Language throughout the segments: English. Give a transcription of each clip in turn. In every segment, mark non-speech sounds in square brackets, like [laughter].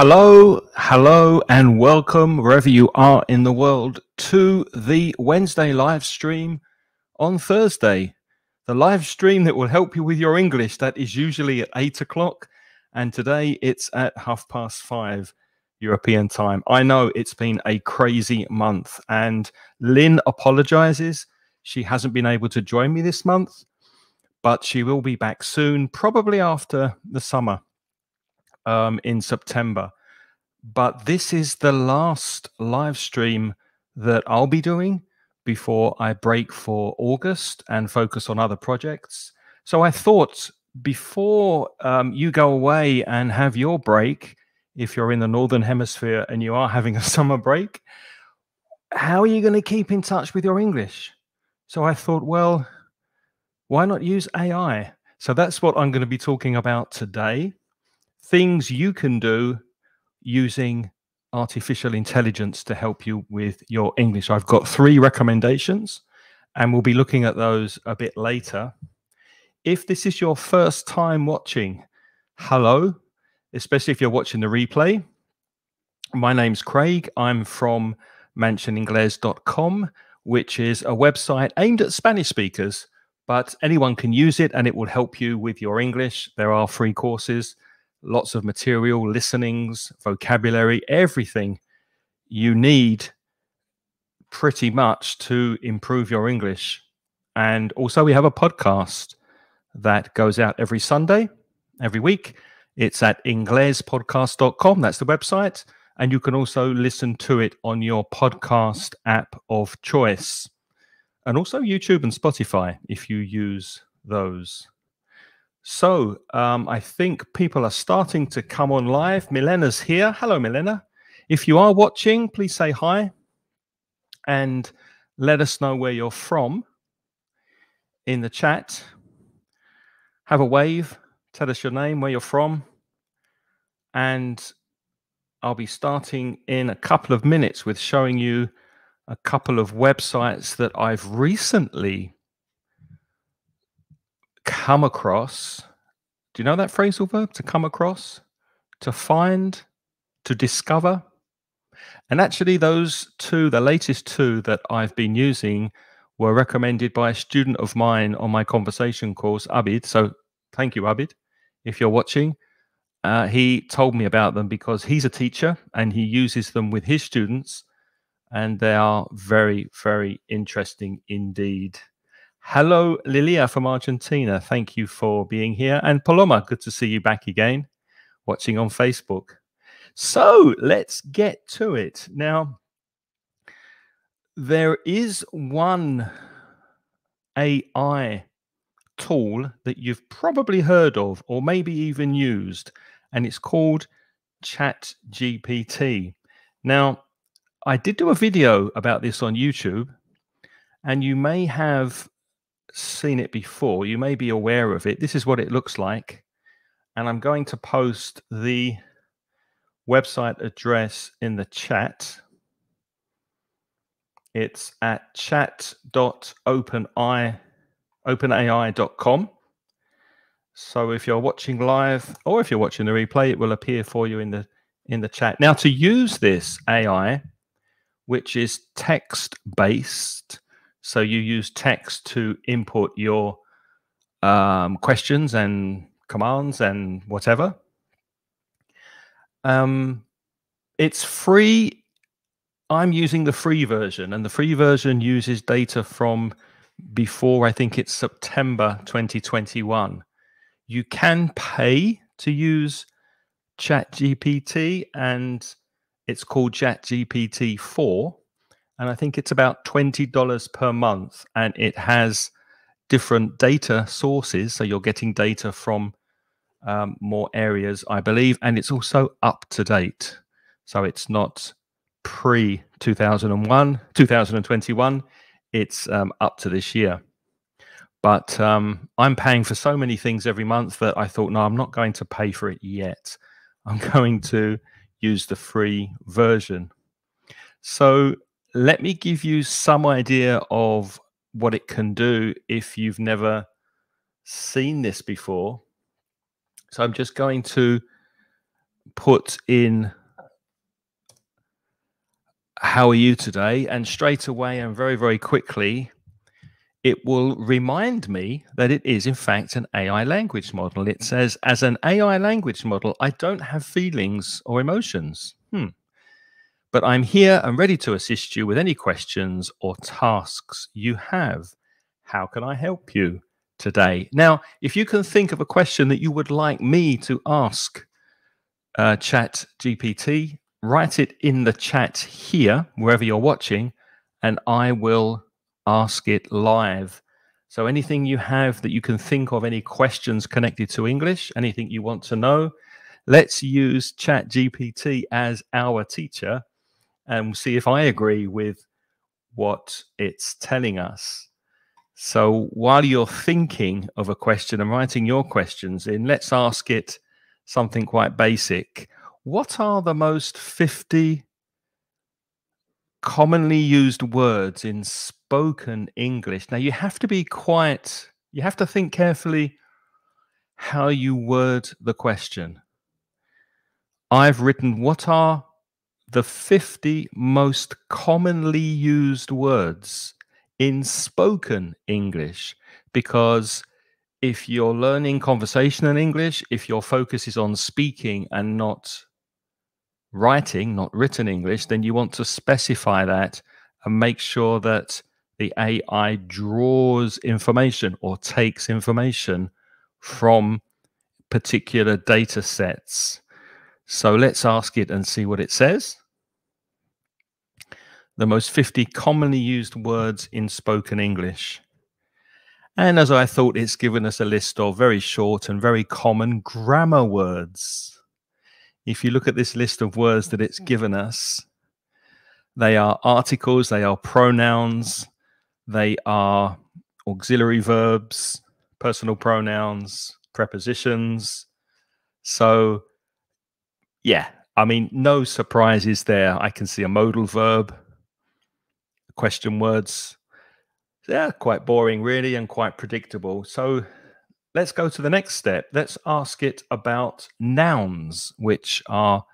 Hello, hello, and welcome wherever you are in the world to the Wednesday live stream on Thursday. The live stream that will help you with your English. That is usually at eight o'clock, and today it's at half past five European time. I know it's been a crazy month, and Lynn apologizes. She hasn't been able to join me this month, but she will be back soon, probably after the summer um, in September. But this is the last live stream that I'll be doing before I break for August and focus on other projects. So I thought before um, you go away and have your break, if you're in the Northern Hemisphere and you are having a [laughs] summer break, how are you going to keep in touch with your English? So I thought, well, why not use AI? So that's what I'm going to be talking about today things you can do using artificial intelligence to help you with your English. I've got three recommendations and we'll be looking at those a bit later. If this is your first time watching, hello, especially if you're watching the replay. My name's Craig. I'm from mansioningles.com, which is a website aimed at Spanish speakers, but anyone can use it and it will help you with your English. There are free courses lots of material, listenings, vocabulary, everything you need pretty much to improve your English. And also, we have a podcast that goes out every Sunday, every week. It's at inglespodcast.com. That's the website. And you can also listen to it on your podcast app of choice. And also YouTube and Spotify if you use those. So um, I think people are starting to come on live. Milena's here. Hello, Milena. If you are watching, please say hi and let us know where you're from in the chat. Have a wave. Tell us your name, where you're from. And I'll be starting in a couple of minutes with showing you a couple of websites that I've recently come across. Do you know that phrasal verb? To come across, to find, to discover. And actually, those two, the latest two that I've been using, were recommended by a student of mine on my conversation course, Abid. So thank you, Abid, if you're watching. Uh, he told me about them because he's a teacher and he uses them with his students, and they are very, very interesting indeed. Hello, Lilia from Argentina. Thank you for being here. And Paloma, good to see you back again, watching on Facebook. So let's get to it. Now, there is one AI tool that you've probably heard of or maybe even used, and it's called ChatGPT. Now, I did do a video about this on YouTube, and you may have seen it before. You may be aware of it. This is what it looks like. And I'm going to post the website address in the chat. It's at chat.openai.com. So if you're watching live or if you're watching the replay, it will appear for you in the in the chat. Now to use this AI, which is text based, so you use text to input your um, questions and commands and whatever. Um, it's free. I'm using the free version, and the free version uses data from before I think it's September 2021. You can pay to use ChatGPT, and it's called ChatGPT 4 and I think it's about $20 per month. And it has different data sources. So you're getting data from um, more areas, I believe. And it's also up to date. So it's not pre 2001, 2021. It's um, up to this year. But um, I'm paying for so many things every month that I thought, no, I'm not going to pay for it yet. I'm [laughs] going to use the free version. So let me give you some idea of what it can do if you've never seen this before. So I'm just going to put in how are you today? And straight away and very, very quickly, it will remind me that it is, in fact, an AI language model. It says, as an AI language model, I don't have feelings or emotions. Hmm. But I'm here and ready to assist you with any questions or tasks you have. How can I help you today? Now, if you can think of a question that you would like me to ask uh, Chat GPT, write it in the chat here, wherever you're watching, and I will ask it live. So anything you have that you can think of, any questions connected to English, anything you want to know, let's use Chat GPT as our teacher and see if I agree with what it's telling us. So while you're thinking of a question and writing your questions in, let's ask it something quite basic. What are the most 50 commonly used words in spoken English? Now, you have to be quite, you have to think carefully how you word the question. I've written, What are the 50 most commonly used words in spoken English? Because if you're learning conversational English, if your focus is on speaking and not writing, not written English, then you want to specify that and make sure that the AI draws information or takes information from particular data sets. So let's ask it and see what it says. The most 50 commonly used words in spoken English. And as I thought, it's given us a list of very short and very common grammar words if you look at this list of words that it's given us, they are articles, they are pronouns, they are auxiliary verbs, personal pronouns, prepositions. So, yeah, I mean, no surprises there. I can see a modal verb, question words. Yeah, quite boring, really, and quite predictable. So, let's go to the next step. Let's ask it about nouns, which are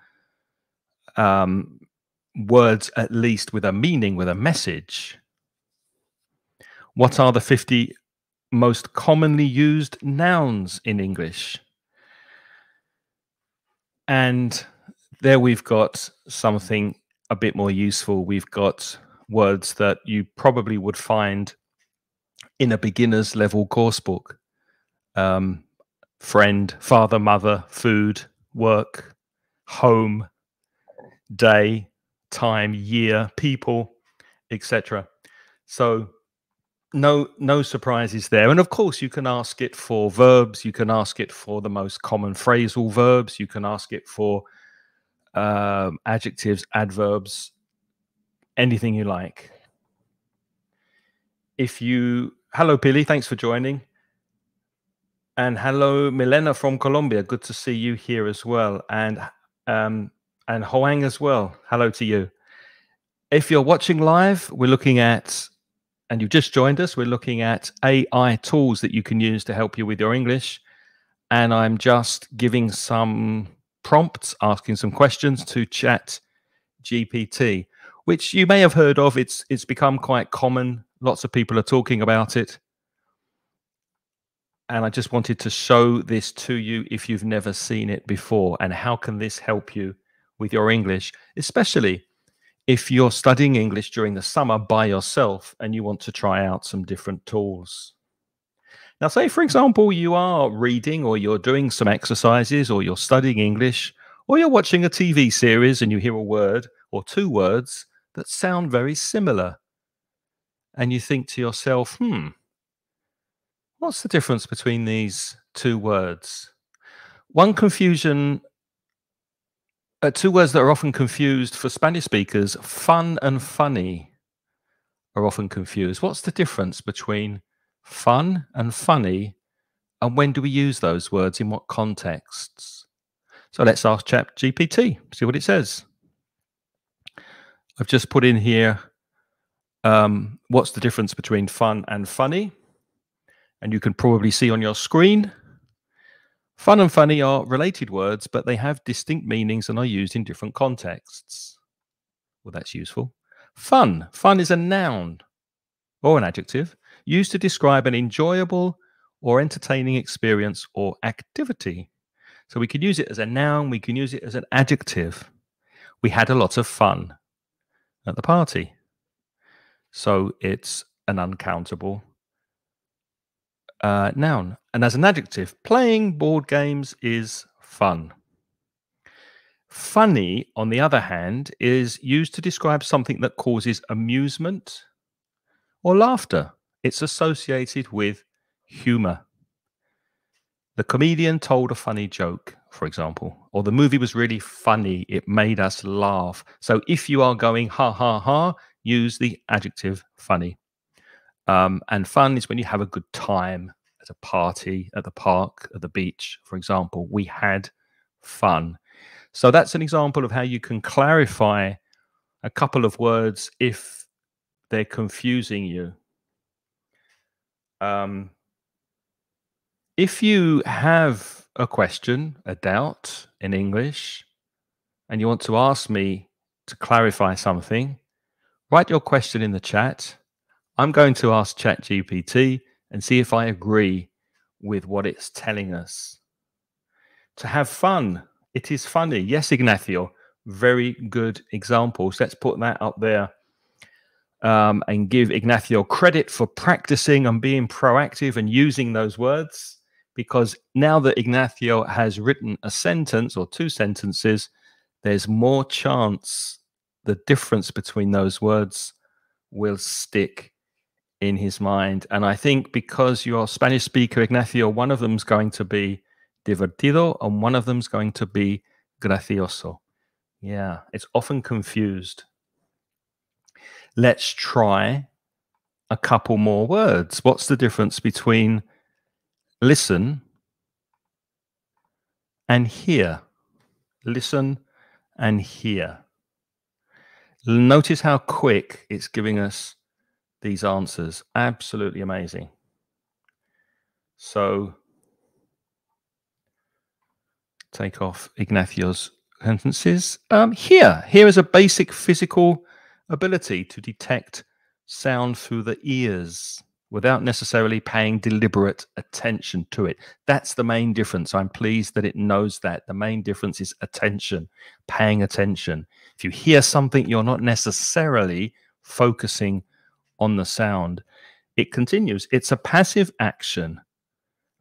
um, words at least with a meaning, with a message. What are the 50 most commonly used nouns in English? And there we've got something a bit more useful. We've got words that you probably would find in a beginner's level course book um, friend, father, mother, food, work, home, day, time, year, people, etc. So no no surprises there. And of course, you can ask it for verbs. You can ask it for the most common phrasal verbs. You can ask it for um, adjectives, adverbs, anything you like. If you hello Pili, thanks for joining. And hello, Milena from Colombia. Good to see you here as well. And um, and Hoang as well. Hello to you. If you're watching live, we're looking at, and you've just joined us, we're looking at AI tools that you can use to help you with your English. And I'm just giving some prompts, asking some questions to Chat GPT, which you may have heard of. It's it's become quite common. Lots of people are talking about it and I just wanted to show this to you if you've never seen it before. And how can this help you with your English, especially if you're studying English during the summer by yourself and you want to try out some different tools? Now, say, for example, you are reading or you're doing some exercises or you're studying English or you're watching a TV series and you hear a word or two words that sound very similar. And you think to yourself, hmm, What's the difference between these two words? One confusion, uh, two words that are often confused for Spanish speakers, fun and funny are often confused. What's the difference between fun and funny? And when do we use those words? In what contexts? So let's ask Chat GPT, see what it says. I've just put in here um, what's the difference between fun and funny? and you can probably see on your screen Fun and funny are related words, but they have distinct meanings and are used in different contexts. Well, that's useful. Fun. Fun is a noun or an adjective used to describe an enjoyable or entertaining experience or activity. So we can use it as a noun, we can use it as an adjective. We had a lot of fun at the party. So it's an uncountable uh, noun. And as an adjective, playing board games is fun. Funny, on the other hand, is used to describe something that causes amusement or laughter. It's associated with humor. The comedian told a funny joke, for example, or the movie was really funny. It made us laugh. So if you are going ha ha ha, use the adjective funny. Um, and fun is when you have a good time at a party, at the park, at the beach, for example. We had fun. So that's an example of how you can clarify a couple of words if they're confusing you. Um, if you have a question, a doubt in English, and you want to ask me to clarify something, write your question in the chat I'm going to ask ChatGPT and see if I agree with what it's telling us. To have fun. It is funny. Yes, Ignacio. Very good examples. Let's put that up there um, and give Ignacio credit for practicing and being proactive and using those words. Because now that Ignacio has written a sentence or two sentences, there's more chance the difference between those words will stick in his mind. And I think because you're a Spanish speaker, Ignacio, one of them's going to be divertido and one of them's going to be gracioso. Yeah, it's often confused. Let's try a couple more words. What's the difference between listen and hear? Listen and hear. Notice how quick it's giving us these answers. Absolutely amazing. So take off Ignacio's sentences. Um, hear, hear is a basic physical ability to detect sound through the ears without necessarily paying deliberate attention to it. That's the main difference. I'm pleased that it knows that. The main difference is attention, paying attention. If you hear something, you're not necessarily focusing on the sound. It continues. It's a passive action,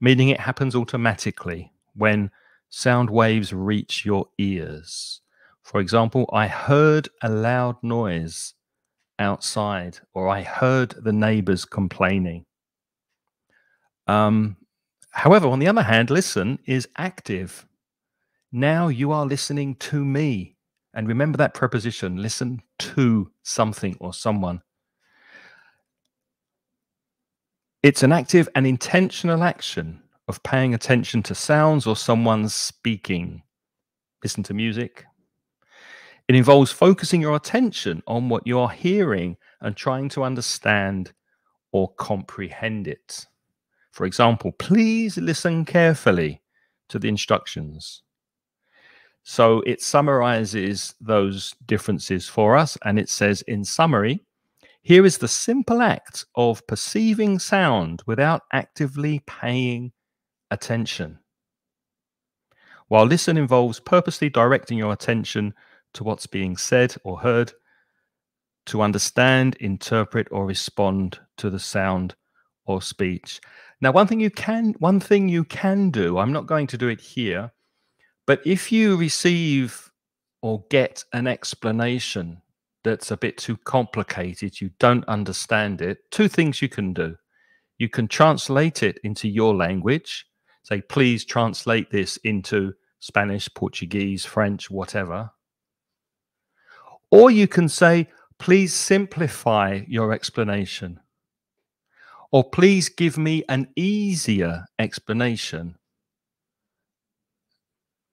meaning it happens automatically when sound waves reach your ears. For example, I heard a loud noise outside, or I heard the neighbors complaining. Um, however, on the other hand, listen is active. Now you are listening to me. And remember that preposition listen to something or someone. It's an active and intentional action of paying attention to sounds or someone's speaking. Listen to music. It involves focusing your attention on what you're hearing and trying to understand or comprehend it. For example, please listen carefully to the instructions. So it summarizes those differences for us and it says, in summary, hear is the simple act of perceiving sound without actively paying attention. While listen involves purposely directing your attention to what's being said or heard, to understand, interpret, or respond to the sound or speech. Now, one thing you can one thing you can do, I'm not going to do it here, but if you receive or get an explanation that's a bit too complicated, you don't understand it, two things you can do. You can translate it into your language, say, please translate this into Spanish, Portuguese, French, whatever. Or you can say, please simplify your explanation. Or please give me an easier explanation.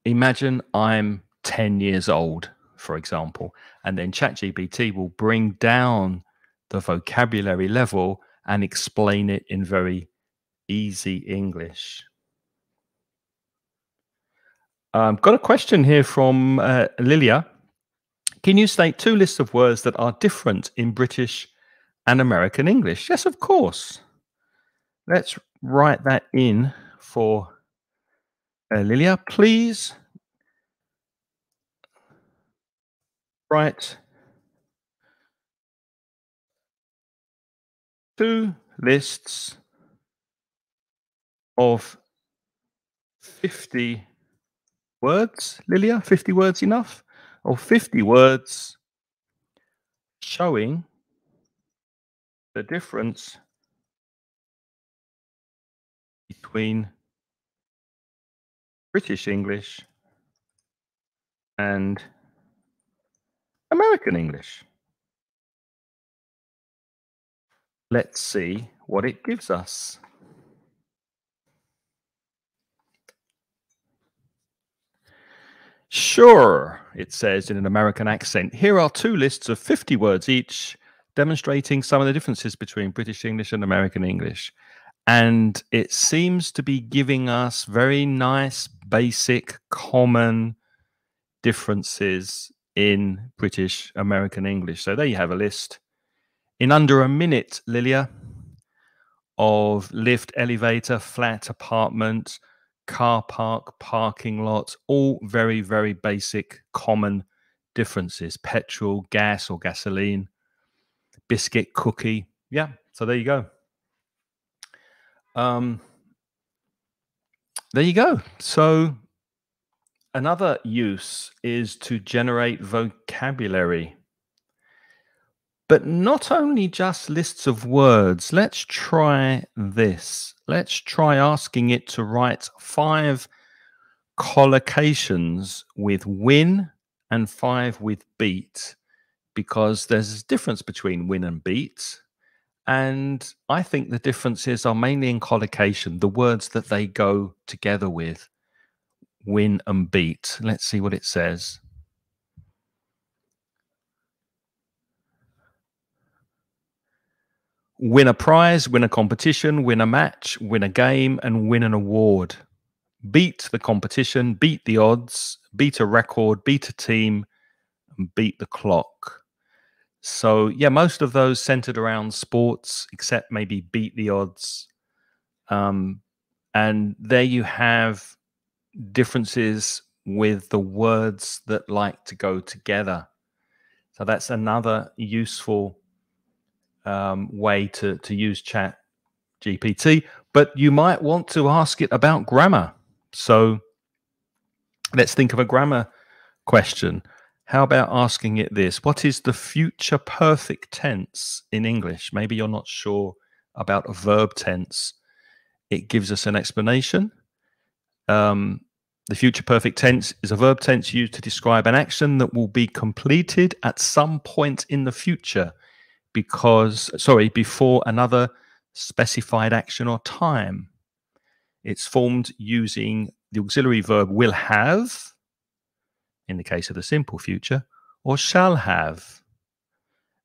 Imagine I'm 10 years old for example. And then ChatGPT will bring down the vocabulary level and explain it in very easy English. Um, got a question here from uh, Lilia. Can you state two lists of words that are different in British and American English? Yes, of course. Let's write that in for uh, Lilia. Please write two lists of 50 words, Lilia? 50 words enough? Or 50 words showing the difference between British English and American English. Let's see what it gives us. Sure, it says in an American accent. Here are two lists of 50 words each, demonstrating some of the differences between British English and American English. And it seems to be giving us very nice, basic, common differences in British American English. So there you have a list. In under a minute, Lilia, of lift, elevator, flat, apartment, car park, parking lot, all very, very basic, common differences. Petrol, gas or gasoline, biscuit, cookie. Yeah, so there you go. Um, there you go. So another use is to generate vocabulary. But not only just lists of words, let's try this. Let's try asking it to write five collocations with win and five with beat, because there's a difference between win and beat. And I think the differences are mainly in collocation, the words that they go together with win and beat. Let's see what it says. Win a prize, win a competition, win a match, win a game, and win an award. Beat the competition, beat the odds, beat a record, beat a team, and beat the clock. So yeah, most of those centered around sports, except maybe beat the odds. Um, and there you have differences with the words that like to go together. So that's another useful um, way to to use Chat GPT. But you might want to ask it about grammar. So let's think of a grammar question. How about asking it this? What is the future perfect tense in English? Maybe you're not sure about a verb tense. It gives us an explanation. Um, the future perfect tense is a verb tense used to describe an action that will be completed at some point in the future because, sorry, before another specified action or time. It's formed using the auxiliary verb will have in the case of the simple future, or shall have.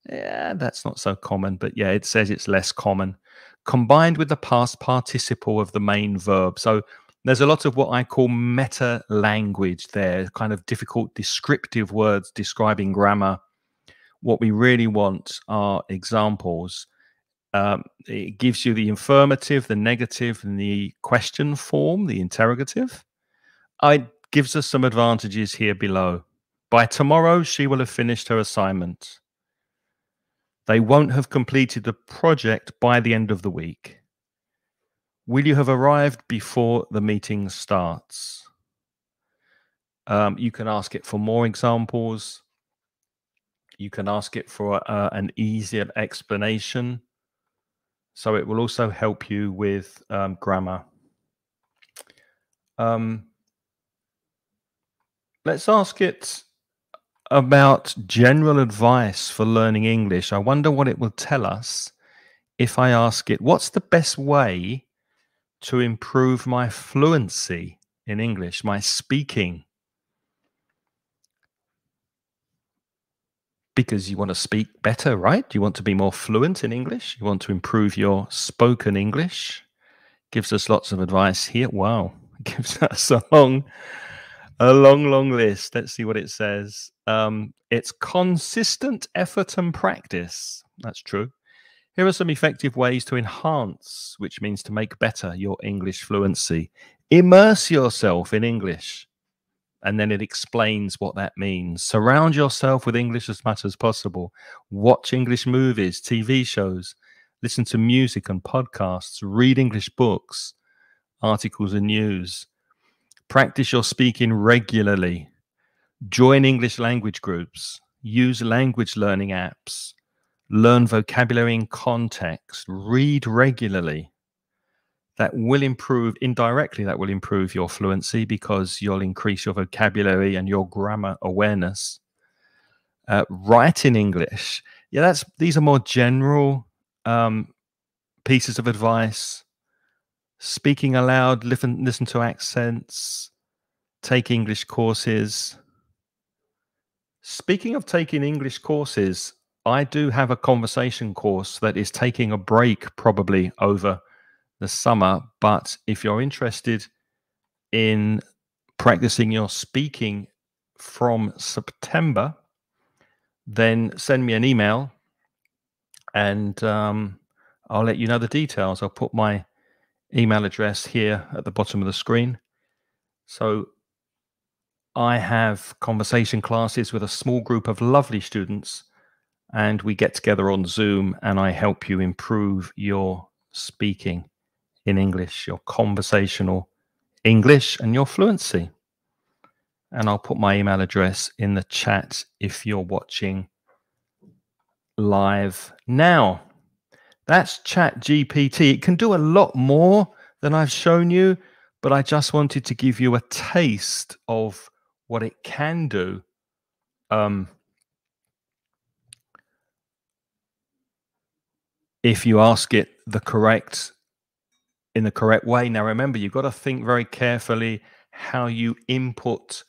Yeah, that's not so common, but yeah, it says it's less common. Combined with the past participle of the main verb. So there's a lot of what I call meta language there, kind of difficult descriptive words describing grammar. What we really want are examples. Um, it gives you the affirmative, the negative, and the question form, the interrogative. It gives us some advantages here below. By tomorrow, she will have finished her assignment. They won't have completed the project by the end of the week. Will you have arrived before the meeting starts? Um, you can ask it for more examples. You can ask it for uh, an easier explanation. So it will also help you with um, grammar. Um, Let's ask it about general advice for learning English. I wonder what it will tell us if I ask it, what's the best way to improve my fluency in English, my speaking? Because you want to speak better, right? You want to be more fluent in English. You want to improve your spoken English. Gives us lots of advice here. Wow. [laughs] Gives us a long a long, long list. Let's see what it says. Um, it's consistent effort and practice. That's true. Here are some effective ways to enhance, which means to make better your English fluency. Immerse yourself in English. And then it explains what that means. Surround yourself with English as much as possible. Watch English movies, TV shows, listen to music and podcasts, read English books, articles and news. Practice your speaking regularly. Join English language groups. Use language learning apps. Learn vocabulary in context. Read regularly. That will improve indirectly, that will improve your fluency because you'll increase your vocabulary and your grammar awareness. Uh, write in English. Yeah, that's these are more general um, pieces of advice speaking aloud, listen, listen to accents, take English courses. Speaking of taking English courses, I do have a conversation course that is taking a break probably over the summer. But if you're interested in practicing your speaking from September, then send me an email and um, I'll let you know the details. I'll put my email address here at the bottom of the screen. So I have conversation classes with a small group of lovely students, and we get together on Zoom and I help you improve your speaking in English, your conversational English, and your fluency. And I'll put my email address in the chat if you're watching live now. That's Chat GPT. It can do a lot more than I've shown you, but I just wanted to give you a taste of what it can do. Um, if you ask it the correct in the correct way. Now, remember, you've got to think very carefully how you input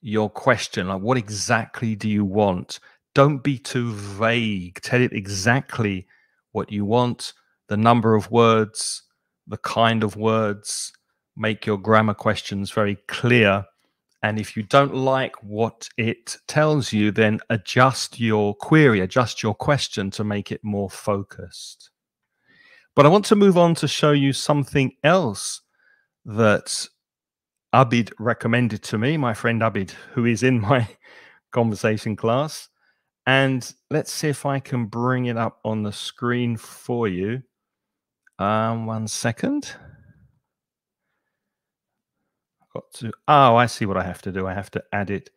your question. Like, what exactly do you want? Don't be too vague. Tell it exactly what you want, the number of words, the kind of words. Make your grammar questions very clear. And if you don't like what it tells you, then adjust your query, adjust your question to make it more focused. But I want to move on to show you something else that Abid recommended to me, my friend Abid, who is in my [laughs] conversation class. And let's see if I can bring it up on the screen for you. Um, one second. Got to, oh, I see what I have to do. I have to add it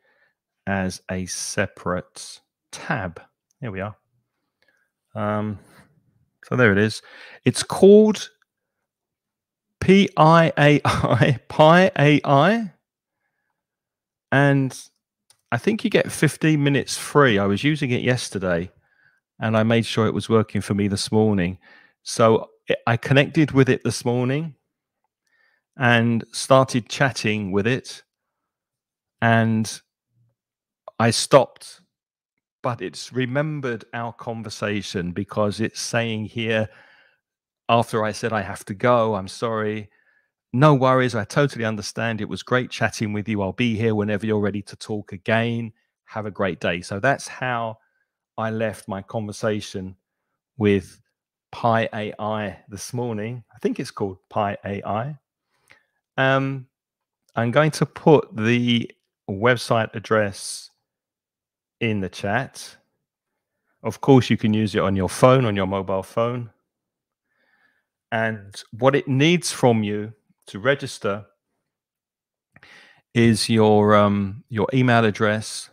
as a separate tab. Here we are. Um, so there it is. It's called P I A I, [laughs] Pi AI. And I think you get 15 minutes free. I was using it yesterday and I made sure it was working for me this morning. So I connected with it this morning and started chatting with it. And I stopped, but it's remembered our conversation because it's saying here, after I said I have to go, I'm sorry. No worries. I totally understand. It was great chatting with you. I'll be here whenever you're ready to talk again. Have a great day. So that's how I left my conversation with Pi AI this morning. I think it's called Pi AI. Um, I'm going to put the website address in the chat. Of course, you can use it on your phone, on your mobile phone. And what it needs from you to register is your um, your email address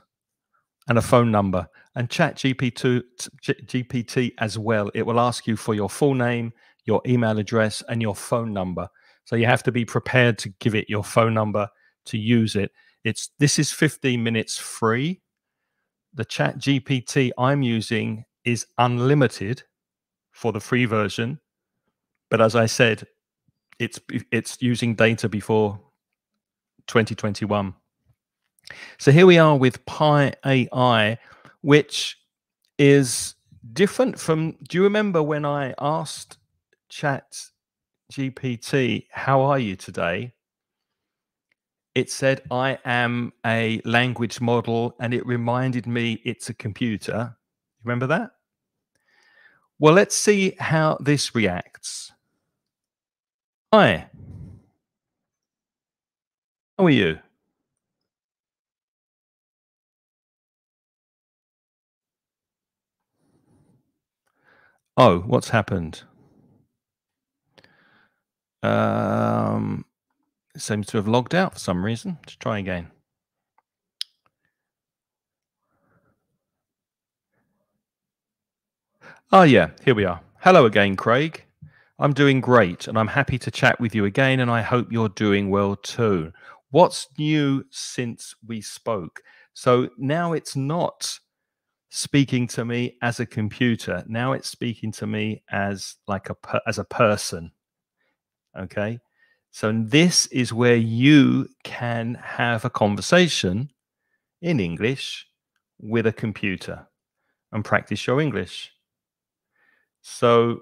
and a phone number and chat GPT, GPT as well. It will ask you for your full name, your email address, and your phone number. So you have to be prepared to give it your phone number to use it. It's this is 15 minutes free. The chat GPT I'm using is unlimited for the free version. But as I said, it's it's using data before 2021. So here we are with Pi AI, which is different from. Do you remember when I asked Chat GPT, "How are you today?" it said I am a language model and it reminded me it's a computer. Remember that? Well, let's see how this reacts. Hi. How are you? Oh, what's happened? Um, seems to have logged out for some reason. Let's try again. Oh, yeah, here we are. Hello again, Craig. I'm doing great and I'm happy to chat with you again, and I hope you're doing well too. What's new since we spoke? So now it's not speaking to me as a computer. Now it's speaking to me as like a as a person. Okay? So this is where you can have a conversation in English with a computer and practice your English. So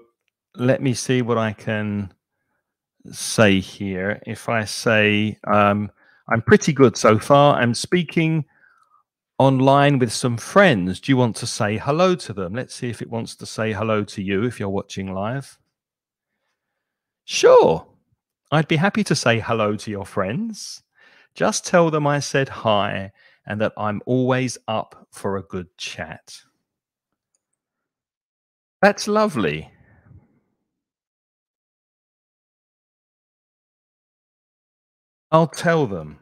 let me see what I can say here. If I say um, I'm pretty good so far, I'm speaking online with some friends. Do you want to say hello to them? Let's see if it wants to say hello to you if you're watching live. Sure. I'd be happy to say hello to your friends. Just tell them I said hi and that I'm always up for a good chat. That's lovely. I'll tell them.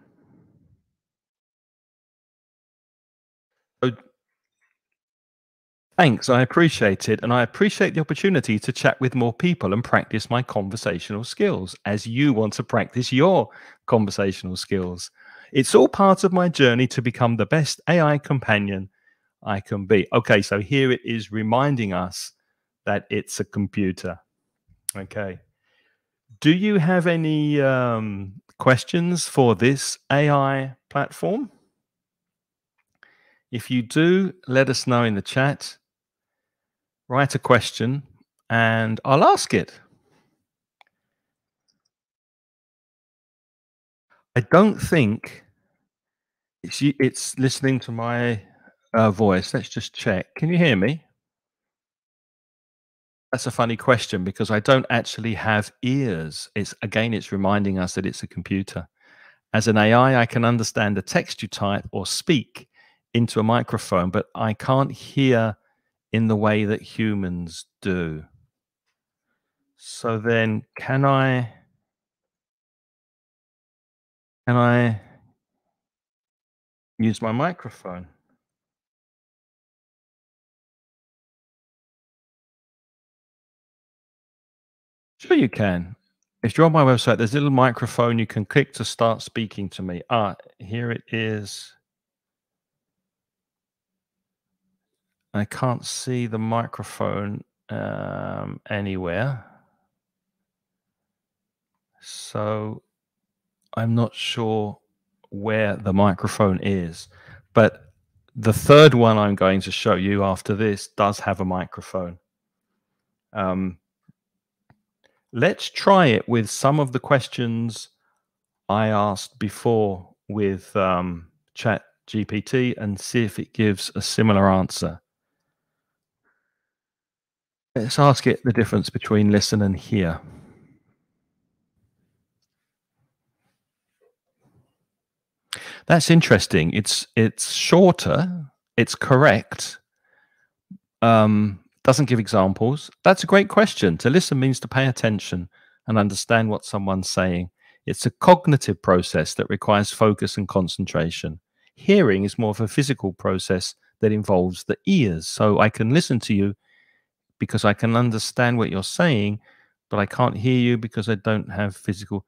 Thanks, I appreciate it. And I appreciate the opportunity to chat with more people and practice my conversational skills as you want to practice your conversational skills. It's all part of my journey to become the best AI companion I can be. Okay, so here it is reminding us that it's a computer. Okay. Do you have any um, questions for this AI platform? If you do, let us know in the chat write a question and I'll ask it. I don't think it's it's listening to my uh, voice. Let's just check. Can you hear me? That's a funny question because I don't actually have ears. It's again, it's reminding us that it's a computer. As an AI, I can understand the text you type or speak into a microphone, but I can't hear in the way that humans do. So then, can I can I use my microphone? Sure, you can. If you're on my website, there's a little microphone you can click to start speaking to me. Ah, here it is. I can't see the microphone um, anywhere. So I'm not sure where the microphone is. But the third one I'm going to show you after this does have a microphone. Um, let's try it with some of the questions I asked before with um, Chat GPT and see if it gives a similar answer. Let's ask it the difference between listen and hear. That's interesting. It's it's shorter. It's correct. Um, doesn't give examples. That's a great question. To listen means to pay attention and understand what someone's saying. It's a cognitive process that requires focus and concentration. Hearing is more of a physical process that involves the ears. So I can listen to you because I can understand what you're saying, but I can't hear you because I don't have physical.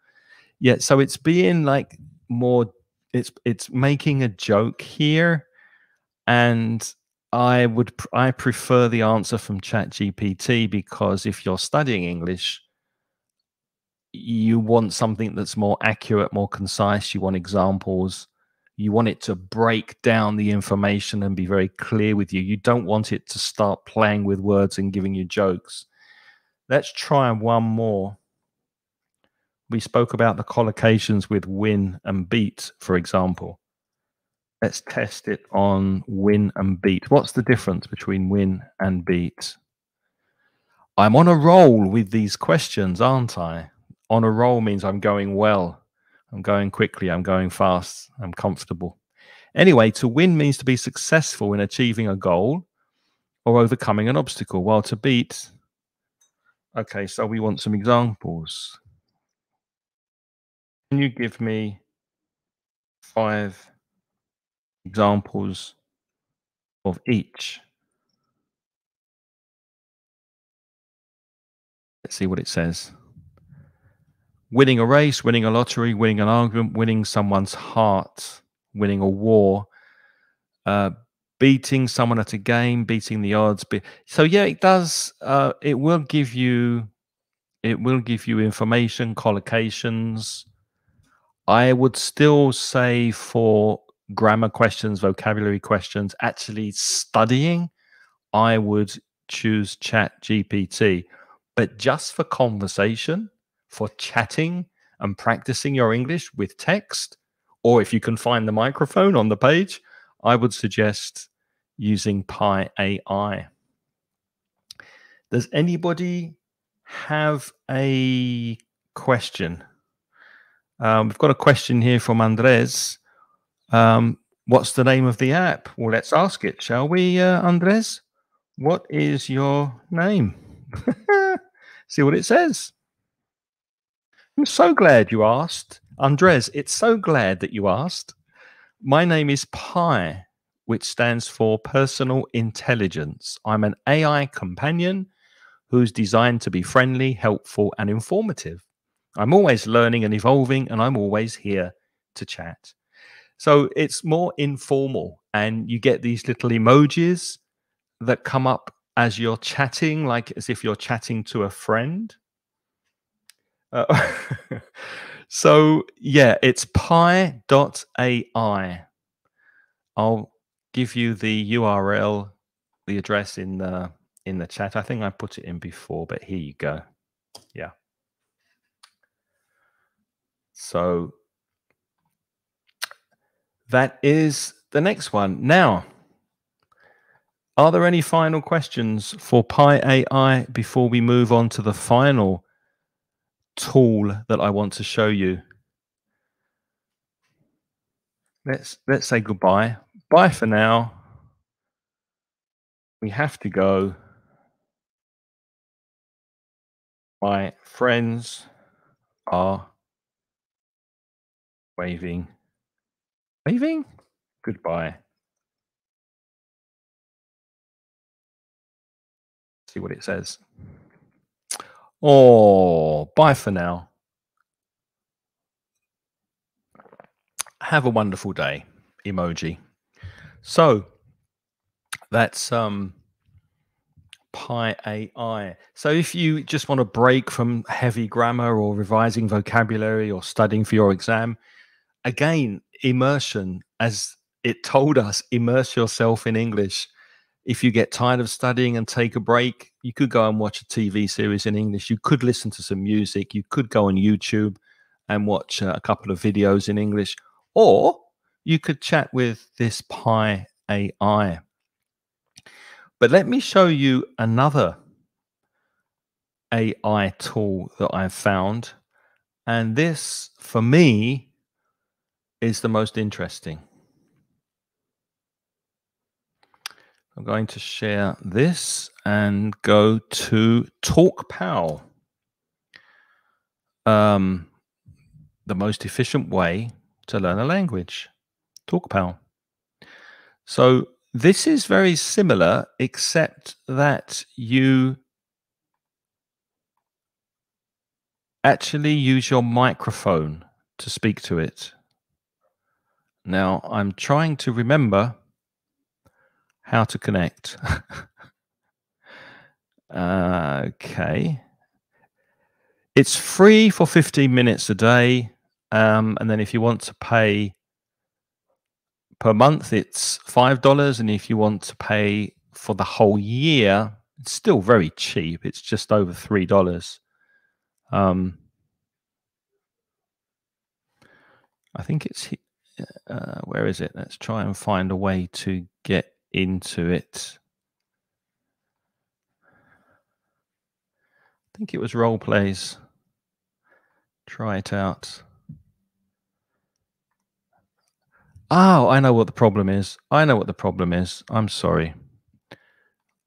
Yeah, so it's being like more. It's it's making a joke here, and I would I prefer the answer from Chat GPT because if you're studying English, you want something that's more accurate, more concise. You want examples you want it to break down the information and be very clear with you. You don't want it to start playing with words and giving you jokes. Let's try one more. We spoke about the collocations with win and beat, for example. Let's test it on win and beat. What's the difference between win and beat? I'm on a roll with these questions, aren't I? On a roll means I'm going well. I'm going quickly. I'm going fast. I'm comfortable. Anyway, to win means to be successful in achieving a goal or overcoming an obstacle, while to beat. Okay, so we want some examples. Can you give me five examples of each? Let's see what it says. Winning a race, winning a lottery, winning an argument, winning someone's heart, winning a war, uh, beating someone at a game, beating the odds. So yeah, it does. Uh, it will give you, it will give you information, collocations, I would still say for grammar questions, vocabulary questions, actually studying, I would choose Chat GPT. But just for conversation, for chatting and practicing your English with text, or if you can find the microphone on the page, I would suggest using Pi AI. Does anybody have a question? Um, we've got a question here from Andres. Um, what's the name of the app? Well, let's ask it, shall we, uh, Andres? What is your name? [laughs] See what it says. I'm so glad you asked. Andres, it's so glad that you asked. My name is Pi, which stands for Personal Intelligence. I'm an AI companion who's designed to be friendly, helpful, and informative. I'm always learning and evolving, and I'm always here to chat. So it's more informal, and you get these little emojis that come up as you're chatting, like as if you're chatting to a friend. Uh, [laughs] so yeah, it's pi.ai. I'll give you the URL, the address in the in the chat. I think I put it in before, but here you go. Yeah. So that is the next one. Now, are there any final questions for Pi AI before we move on to the final tool that I want to show you? Let's let's say goodbye. Bye for now. We have to go. My friends are waving. Waving? Goodbye. See what it says. Oh, bye for now. Have a wonderful day. Emoji. So that's um Pi AI. So if you just want to break from heavy grammar or revising vocabulary or studying for your exam, again, immersion, as it told us, immerse yourself in English. If you get tired of studying and take a break, you could go and watch a TV series in English. You could listen to some music. You could go on YouTube and watch uh, a couple of videos in English, or you could chat with this Pi AI. But let me show you another AI tool that I've found. And this, for me, is the most interesting. I'm going to share this and go to TalkPal. Um, the most efficient way to learn a language. TalkPal. So this is very similar, except that you actually use your microphone to speak to it. Now, I'm trying to remember how to connect. [laughs] okay. It's free for 15 minutes a day. Um, and then if you want to pay per month, it's $5. And if you want to pay for the whole year, it's still very cheap. It's just over $3. Um, I think it's uh, where is it? Let's try and find a way to get into it. I think it was role plays. Try it out. Oh, I know what the problem is. I know what the problem is. I'm sorry.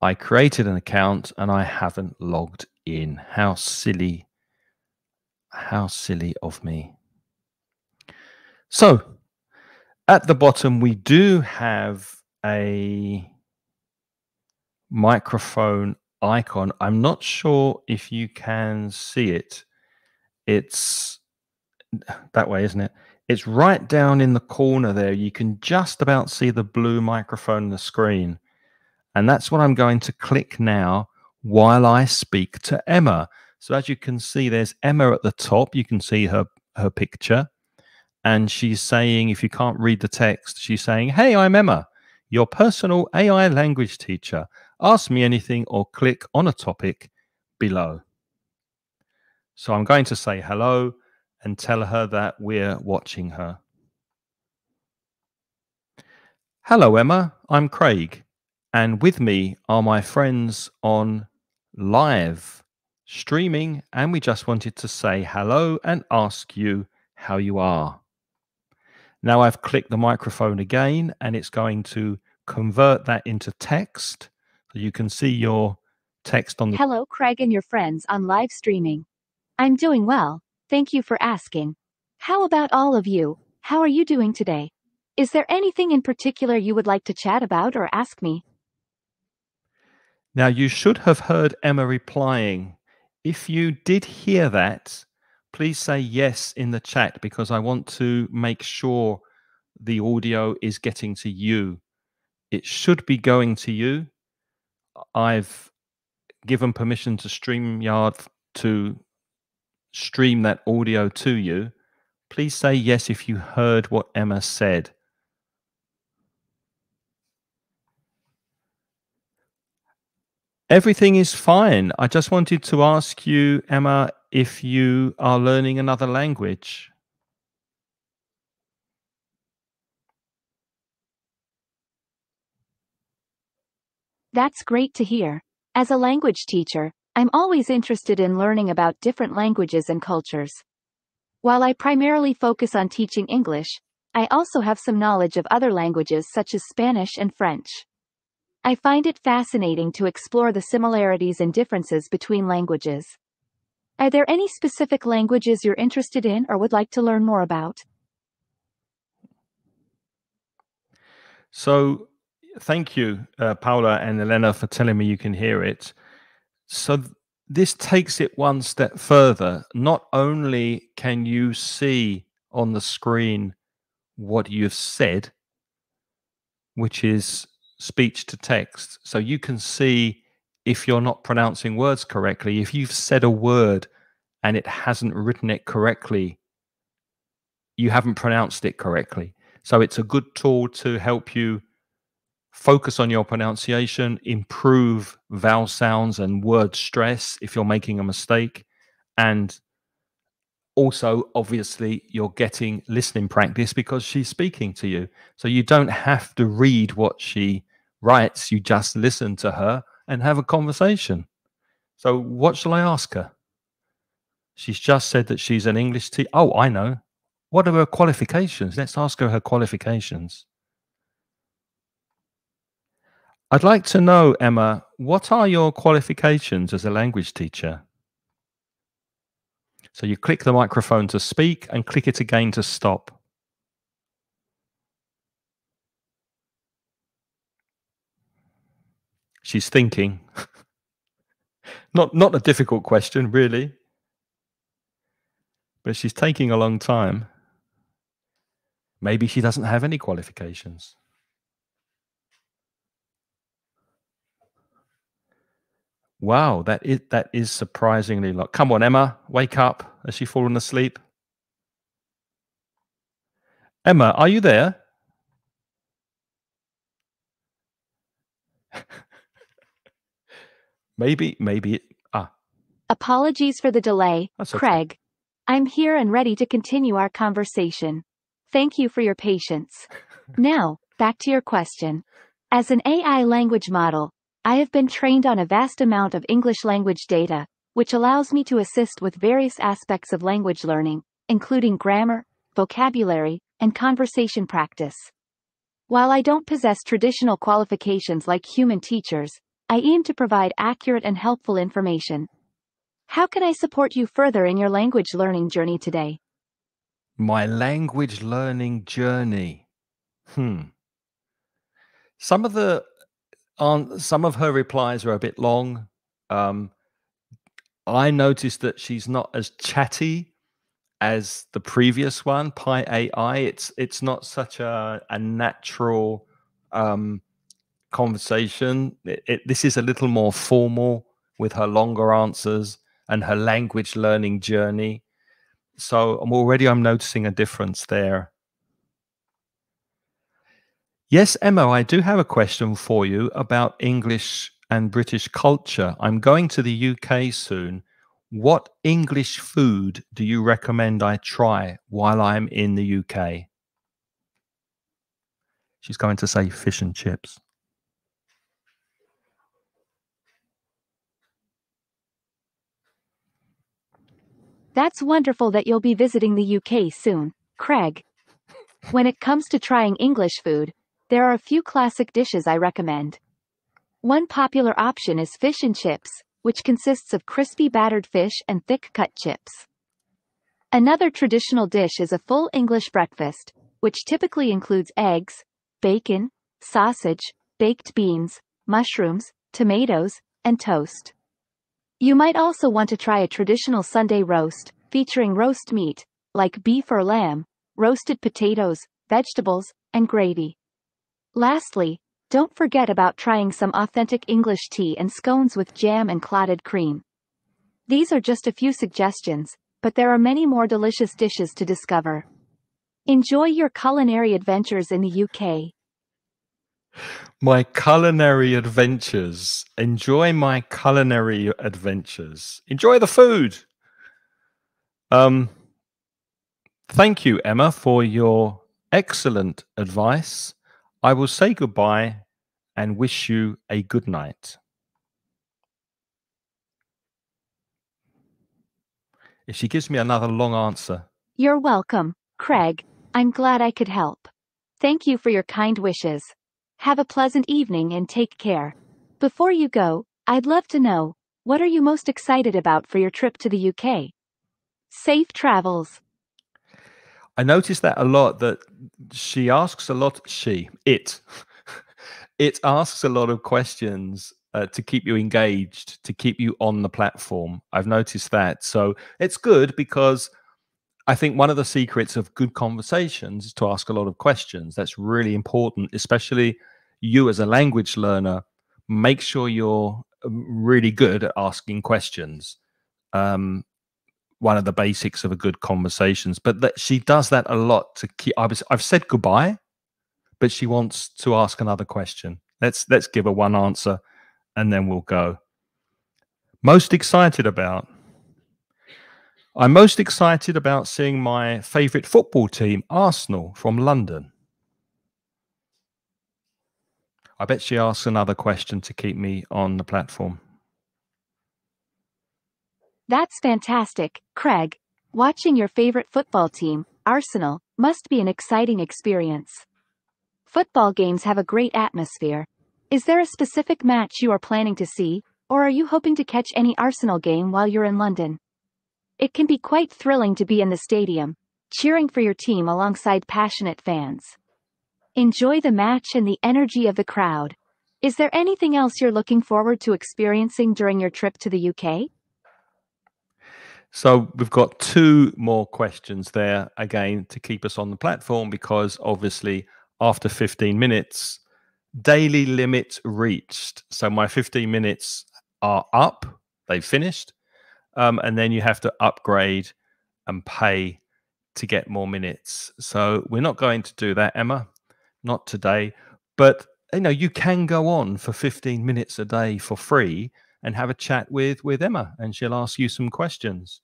I created an account and I haven't logged in. How silly. How silly of me. So, at the bottom, we do have a microphone icon. I'm not sure if you can see it. It's [sighs] that way, isn't it? It's right down in the corner there. You can just about see the blue microphone on the screen. And that's what I'm going to click now while I speak to Emma. So as you can see, there's Emma at the top. You can see her, her picture. And she's saying, if you can't read the text, she's saying, Hey, I'm Emma, your personal AI language teacher. Ask me anything or click on a topic below. So I'm going to say hello and tell her that we're watching her. Hello, Emma. I'm Craig, and with me are my friends on live streaming, and we just wanted to say hello and ask you how you are. Now I've clicked the microphone again, and it's going to convert that into text. So you can see your text on the. Hello, Craig and your friends on live streaming. I'm doing well. Thank you for asking. How about all of you? How are you doing today? Is there anything in particular you would like to chat about or ask me? Now, you should have heard Emma replying. If you did hear that, please say yes in the chat because I want to make sure the audio is getting to you. It should be going to you. I've given permission to StreamYard to stream that audio to you, please say yes if you heard what Emma said. Everything is fine. I just wanted to ask you, Emma, if you are learning another language. That's great to hear. As a language teacher, I'm always interested in learning about different languages and cultures. While I primarily focus on teaching English, I also have some knowledge of other languages such as Spanish and French. I find it fascinating to explore the similarities and differences between languages. Are there any specific languages you're interested in or would like to learn more about? So, thank you, uh, Paula and Elena, for telling me you can hear it. So this takes it one step further. Not only can you see on the screen what you've said, which is speech to text, so you can see if you're not pronouncing words correctly, if you've said a word and it hasn't written it correctly, you haven't pronounced it correctly. So it's a good tool to help you focus on your pronunciation, improve vowel sounds and word stress if you're making a mistake. And also, obviously, you're getting listening practice because she's speaking to you. So you don't have to read what she writes, you just listen to her and have a conversation. So, what shall I ask her? She's just said that she's an English teacher. Oh, I know. What are her qualifications? Let's ask her her qualifications. I'd like to know, Emma, what are your qualifications as a language teacher? So you click the microphone to speak and click it again to stop. She's thinking. not not a difficult question, really. But she's taking a long time. Maybe she doesn't have any qualifications. Wow, that is that is surprisingly long. Come on, Emma, wake up. Has she fallen asleep? Emma, are you there? [laughs] maybe, maybe it, ah. Apologies for the delay, okay. Craig. I'm here and ready to continue our conversation. Thank you for your patience. [laughs] now, back to your question. As an AI language model, I have been trained on a vast amount of English language data, which allows me to assist with various aspects of language learning, including grammar, vocabulary, and conversation practice. While I don't possess traditional qualifications like human teachers, I aim to provide accurate and helpful information. How can I support you further in your language learning journey today? My language learning journey. Hmm. Some of the on some of her replies are a bit long. Um, I noticed that she's not as chatty as the previous one, Pi AI. It's it's not such a a natural um, conversation. It, it, this is a little more formal with her longer answers and her language learning journey. So I'm already I'm noticing a difference there. Yes, Emma, I do have a question for you about English and British culture. I'm going to the UK soon. What English food do you recommend I try while I'm in the UK? She's going to say fish and chips. That's wonderful that you'll be visiting the UK soon, Craig. When it comes to trying English food, there are a few classic dishes I recommend. One popular option is fish and chips, which consists of crispy battered fish and thick-cut chips. Another traditional dish is a full English breakfast, which typically includes eggs, bacon, sausage, baked beans, mushrooms, tomatoes, and toast. You might also want to try a traditional Sunday roast, featuring roast meat, like beef or lamb, roasted potatoes, vegetables, and gravy. Lastly, don't forget about trying some authentic English tea and scones with jam and clotted cream. These are just a few suggestions, but there are many more delicious dishes to discover. Enjoy your culinary adventures in the UK. My culinary adventures. Enjoy my culinary adventures. Enjoy the food. Um, thank you, Emma, for your excellent advice. I will say goodbye and wish you a good night. If she gives me another long answer. You're welcome, Craig. I'm glad I could help. Thank you for your kind wishes. Have a pleasant evening and take care. Before you go, I'd love to know, what are you most excited about for your trip to the UK? Safe travels. I noticed that a lot that she asks a lot, she, it, [laughs] it asks a lot of questions uh, to keep you engaged, to keep you on the platform. I've noticed that. So it's good because I think one of the secrets of good conversations is to ask a lot of questions. That's really important, especially you as a language learner. Make sure you're um, really good at asking questions. Um, one of the basics of a good conversations. But that she does that a lot to keep. I was I've said goodbye, but she wants to ask another question. Let's let's give her one answer, and then we'll go. Most excited about. I'm most excited about seeing my favourite football team, Arsenal, from London. I bet she asks another question to keep me on the platform. That's fantastic, Craig. Watching your favorite football team, Arsenal, must be an exciting experience. Football games have a great atmosphere. Is there a specific match you are planning to see, or are you hoping to catch any Arsenal game while you're in London? It can be quite thrilling to be in the stadium, cheering for your team alongside passionate fans. Enjoy the match and the energy of the crowd. Is there anything else you're looking forward to experiencing during your trip to the UK? So we've got two more questions there again to keep us on the platform because obviously after 15 minutes, daily limit reached. So my 15 minutes are up, they've finished. Um, and then you have to upgrade and pay to get more minutes. So we're not going to do that, Emma, not today. But you know, you can go on for 15 minutes a day for free and have a chat with with Emma, and she'll ask you some questions.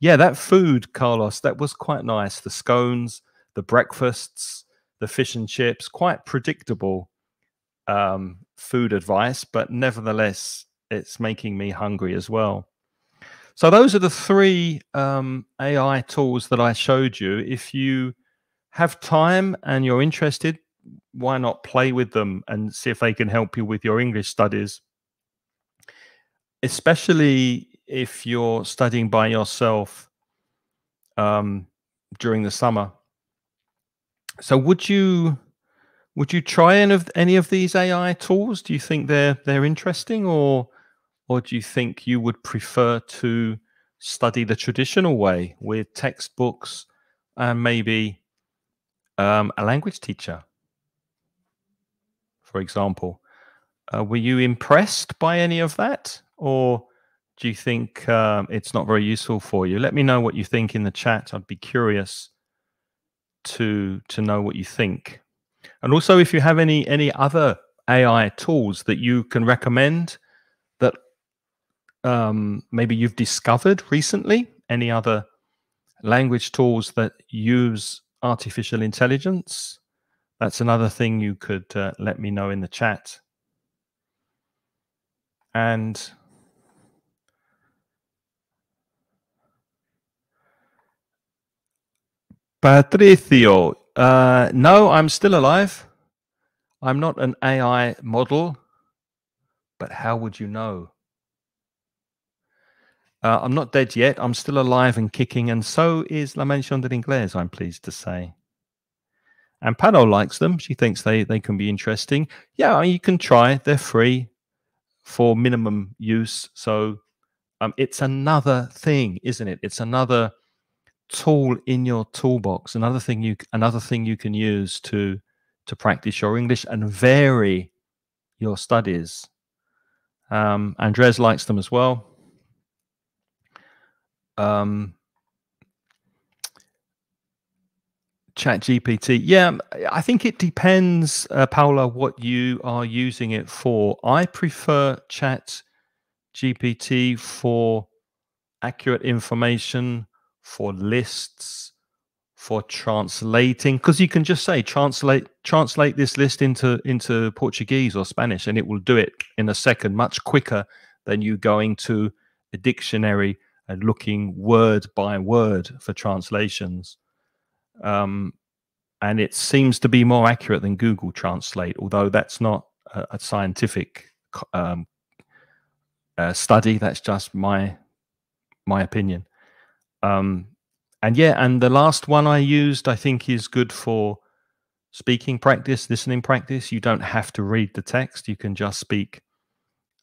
Yeah, that food, Carlos, that was quite nice. The scones, the breakfasts, the fish and chips, quite predictable um, food advice, but nevertheless, it's making me hungry as well. So those are the three um, AI tools that I showed you. If you have time and you're interested, why not play with them and see if they can help you with your English studies? Especially if you're studying by yourself um, during the summer. So would you would you try any of any of these AI tools? Do you think they're they're interesting or or do you think you would prefer to study the traditional way with textbooks and maybe um, a language teacher, for example? Uh, were you impressed by any of that, or do you think um, it's not very useful for you? Let me know what you think in the chat. I'd be curious to to know what you think, and also if you have any any other AI tools that you can recommend that um, maybe you've discovered recently? Any other language tools that use artificial intelligence? That's another thing you could uh, let me know in the chat. And Patricio, uh, no, I'm still alive. I'm not an AI model, but how would you know? Uh, I'm not dead yet. I'm still alive and kicking, and so is La Mansión del Inglés, I'm pleased to say. And Pano likes them. She thinks they, they can be interesting. Yeah, you can try. They're free for minimum use. So um, it's another thing, isn't it? It's another tool in your toolbox. Another thing you another thing you can use to to practice your English and vary your studies. Um, Andres likes them as well um, chat gpt yeah i think it depends uh, paula what you are using it for i prefer chat gpt for accurate information for lists for translating because you can just say translate translate this list into into portuguese or spanish and it will do it in a second much quicker than you going to a dictionary and looking word by word for translations. Um, and it seems to be more accurate than Google Translate, although that's not a, a scientific um, uh, study. That's just my my opinion. Um, and yeah, and the last one I used, I think, is good for speaking practice, listening practice. You don't have to read the text; you can just speak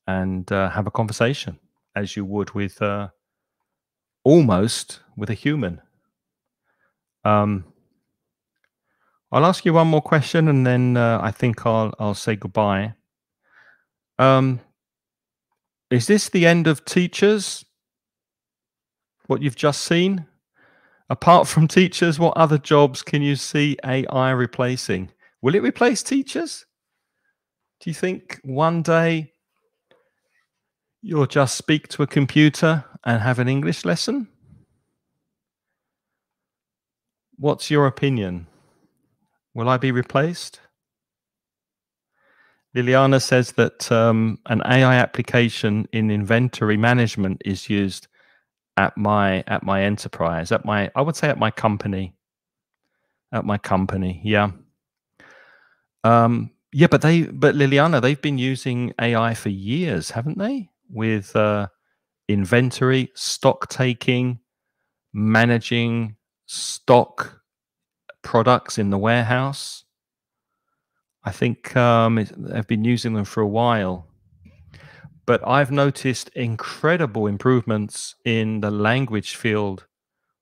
and uh, have a conversation as you would with uh, almost with a human. Um, I'll ask you one more question, and then uh, I think I'll I'll say goodbye. Um, is this the end of teachers? What you've just seen? Apart from teachers, what other jobs can you see AI replacing? Will it replace teachers? Do you think one day you'll just speak to a computer and have an English lesson? What's your opinion? Will I be replaced? Liliana says that um, an AI application in inventory management is used at my at my enterprise, at my I would say at my company, at my company. Yeah, um, yeah, but they but Liliana, they've been using AI for years, haven't they? With uh, inventory, stock taking, managing stock products in the warehouse. I think um, I've been using them for a while. But I've noticed incredible improvements in the language field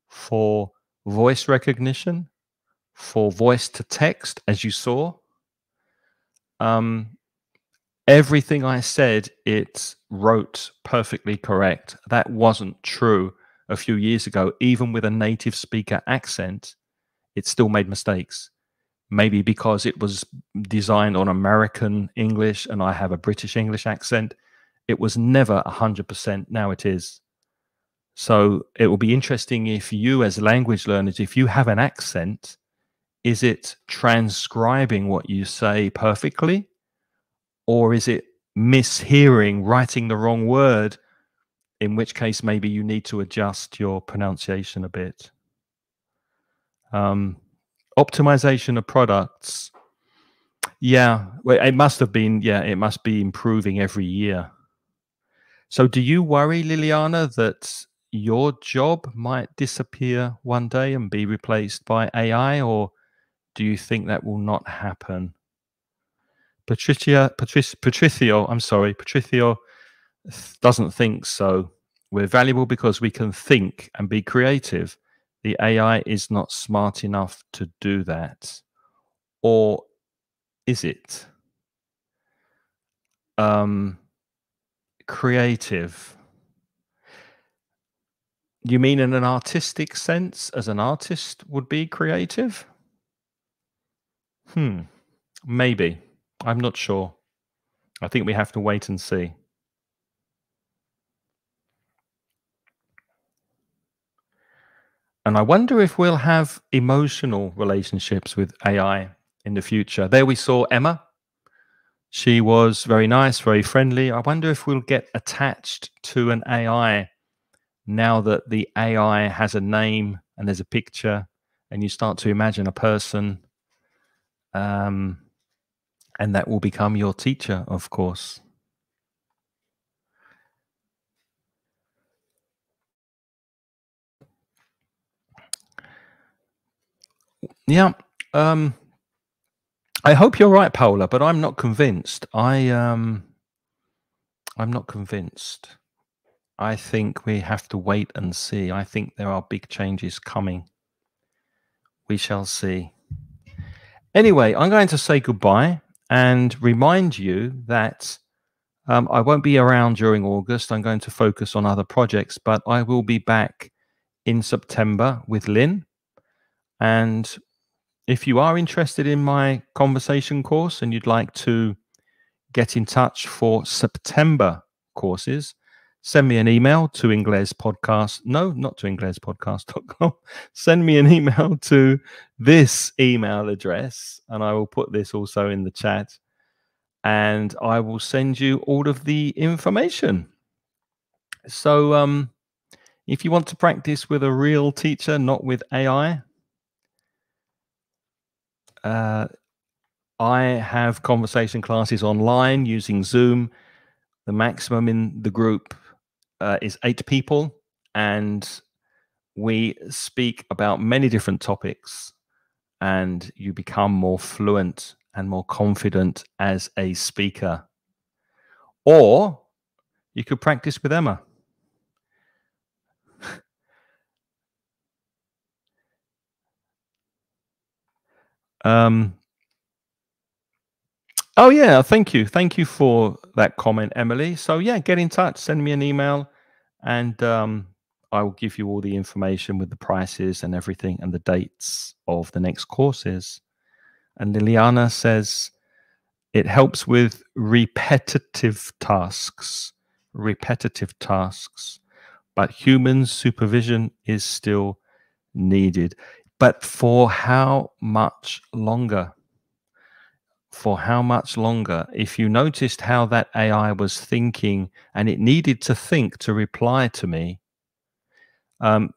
for voice recognition, for voice to text, as you saw. Um, everything I said, it wrote perfectly correct. That wasn't true a few years ago. Even with a native speaker accent, it still made mistakes. Maybe because it was designed on American English and I have a British English accent. It was never 100%. Now it is. So it will be interesting if you, as language learners, if you have an accent is it transcribing what you say perfectly? Or is it mishearing, writing the wrong word? In which case, maybe you need to adjust your pronunciation a bit. Um, optimization of products. Yeah, it must have been, yeah, it must be improving every year. So, do you worry, Liliana, that your job might disappear one day and be replaced by AI, or do you think that will not happen? Patricia, Patric- Patricio, I'm sorry, Patricio doesn't think so. We're valuable because we can think and be creative. The AI is not smart enough to do that. Or is it? Um, creative. You mean in an artistic sense, as an artist would be creative? Hmm, maybe. I'm not sure. I think we have to wait and see. And I wonder if we'll have emotional relationships with AI in the future. There we saw Emma. She was very nice, very friendly. I wonder if we'll get attached to an AI now that the AI has a name and there's a picture and you start to imagine a person. Um, and that will become your teacher, of course. Yeah. Um, I hope you're right, Paula, but I'm not convinced. I um, I'm not convinced. I think we have to wait and see. I think there are big changes coming. We shall see. Anyway, I'm going to say goodbye and remind you that um, I won't be around during August. I'm going to focus on other projects, but I will be back in September with Lynn. And if you are interested in my conversation course and you'd like to get in touch for September courses, send me an email to Podcast. No, not to inglespodcast.com. [laughs] send me an email to this email address, and I will put this also in the chat. And I will send you all of the information. So, um, if you want to practice with a real teacher, not with AI, uh, I have conversation classes online using Zoom. The maximum in the group uh, is eight people, and we speak about many different topics, and you become more fluent and more confident as a speaker. Or you could practice with Emma. Um, oh yeah, thank you, thank you for that comment, Emily. So yeah, get in touch, send me an email, and um, I will give you all the information with the prices and everything and the dates of the next courses. And Liliana says it helps with repetitive tasks, repetitive tasks, but human supervision is still needed. But for how much longer? For how much longer? If you noticed how that AI was thinking and it needed to think to reply to me, um,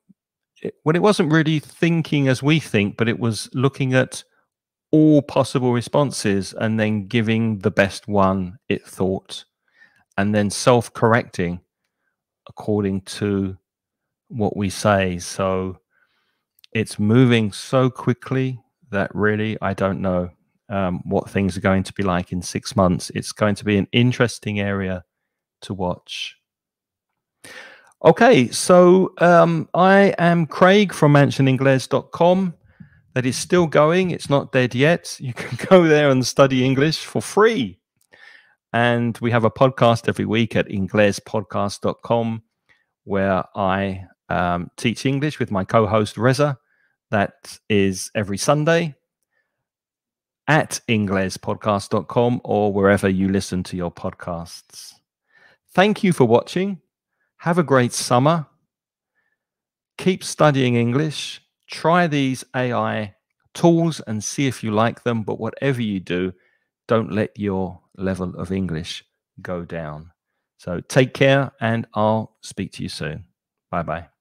it, when it wasn't really thinking as we think, but it was looking at all possible responses and then giving the best one it thought and then self correcting according to what we say. So it's moving so quickly that really I don't know um, what things are going to be like in six months. It's going to be an interesting area to watch. Okay, so um, I am Craig from mansioningles.com. That is still going. It's not dead yet. You can [laughs] go there and study English for free. And we have a podcast every week at inglespodcast.com where I um, teach English with my co host Reza. That is every Sunday at inglespodcast.com or wherever you listen to your podcasts. Thank you for watching. Have a great summer. Keep studying English. Try these AI tools and see if you like them. But whatever you do, don't let your level of English go down. So take care, and I'll speak to you soon. Bye bye.